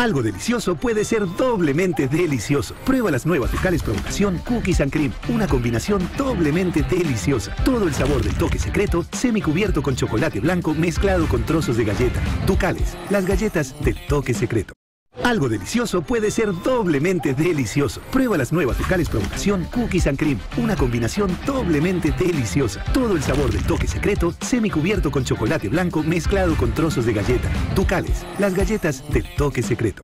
Algo delicioso puede ser doblemente delicioso. Prueba las nuevas Ducales Provocación Cookies and Cream. Una combinación doblemente deliciosa. Todo el sabor del toque secreto, semicubierto con chocolate blanco mezclado con trozos de galleta. Ducales, las galletas del toque secreto. Algo delicioso puede ser doblemente delicioso. Prueba las nuevas Ducales Provocación Cookies and Cream. Una combinación doblemente deliciosa. Todo el sabor del toque secreto, semicubierto con chocolate blanco mezclado con trozos de galleta. Ducales, las galletas del toque secreto.